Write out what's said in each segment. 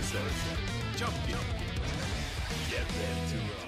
versa. Jump. Get ready to roll.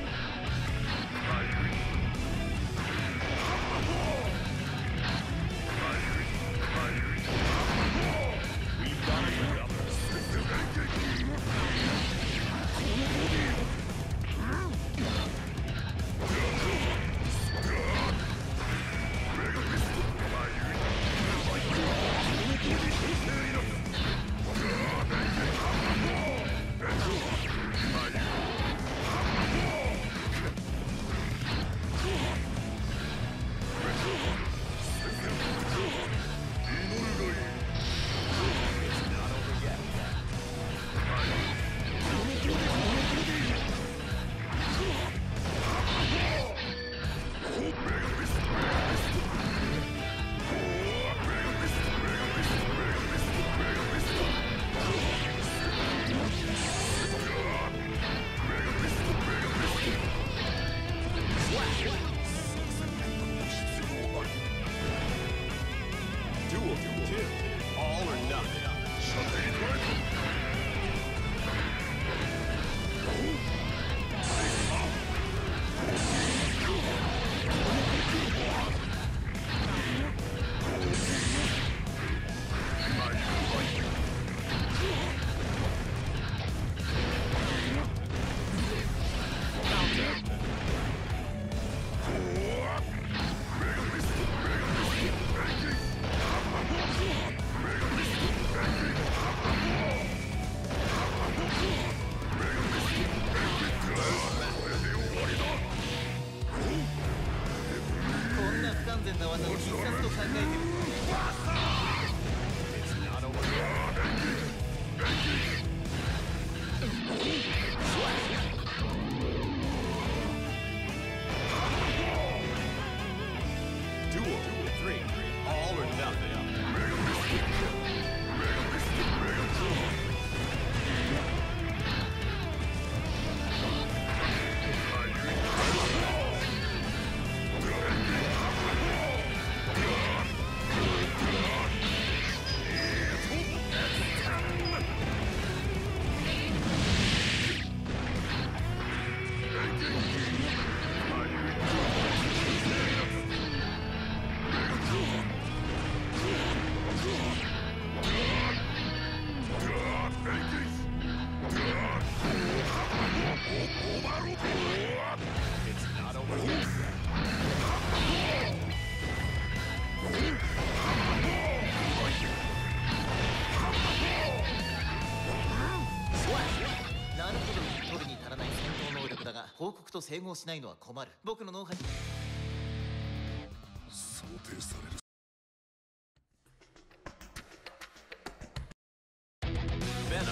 all or nothing. 報告と整合しないのは困る。僕の脳波に。想定される。ベナベナ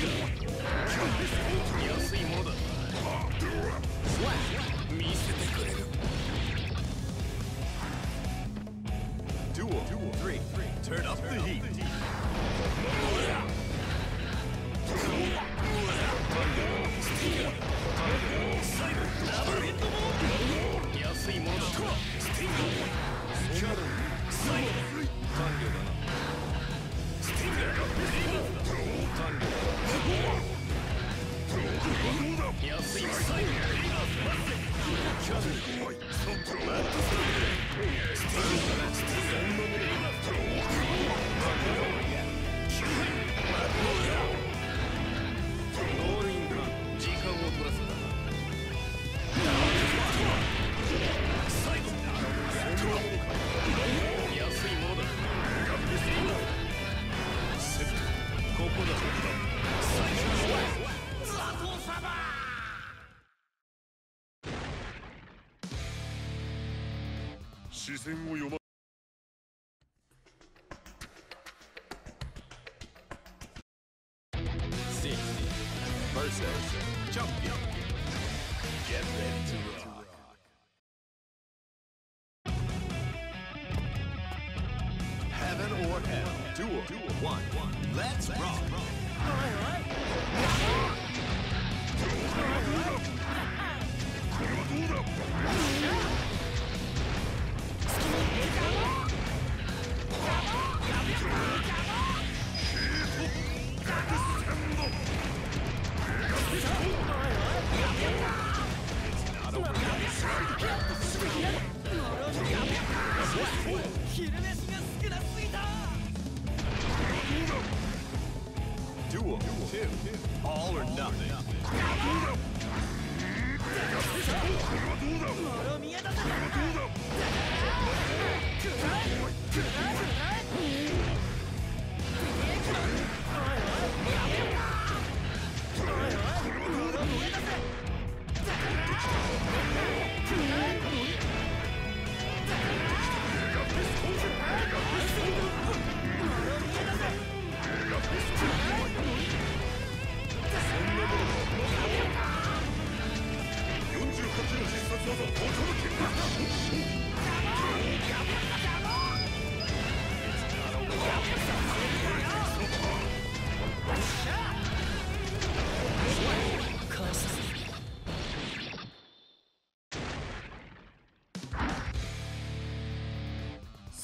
Duel. Duel. Three. Three. Turn up Up the heat. 視線を読まこれはどうだ？ード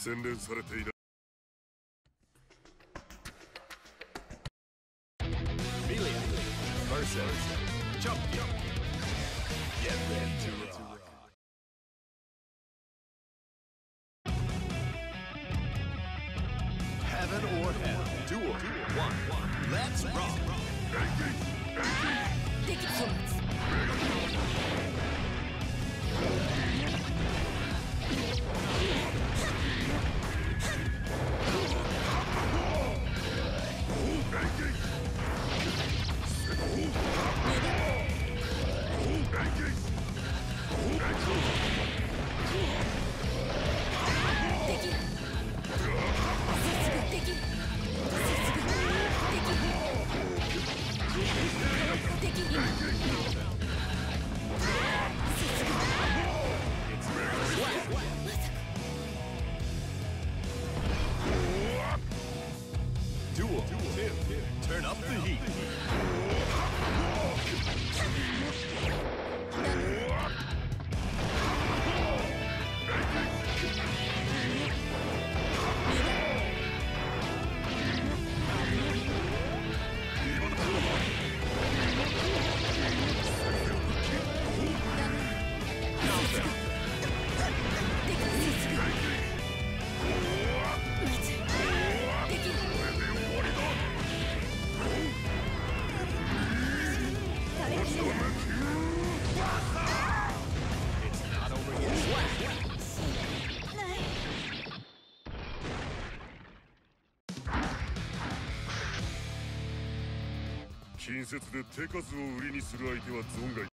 洗練されている versus. Get ready to rock. Heaven or hell, duel, one, one. Let's rock. どう?親切で手数を売りにする相手は存外。ウ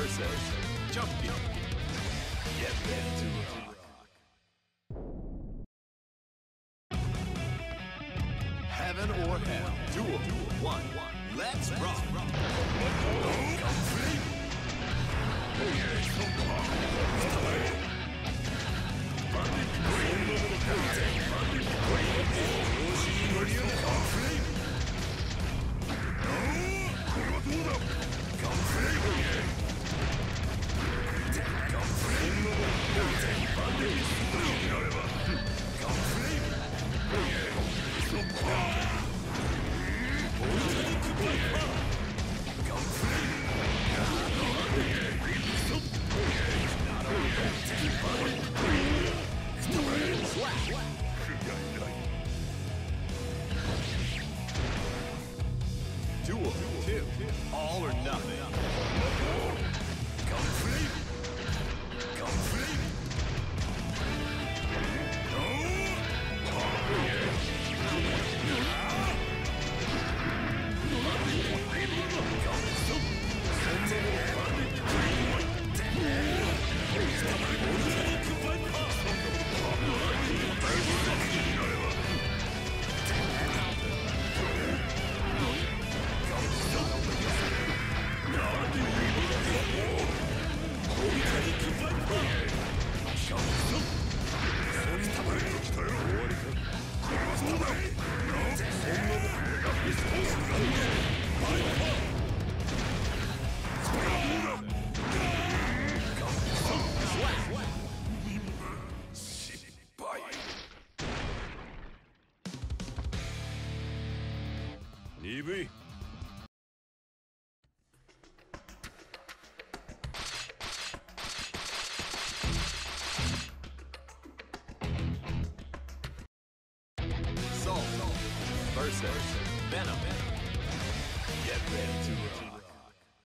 ルンピ All or nothing. EV.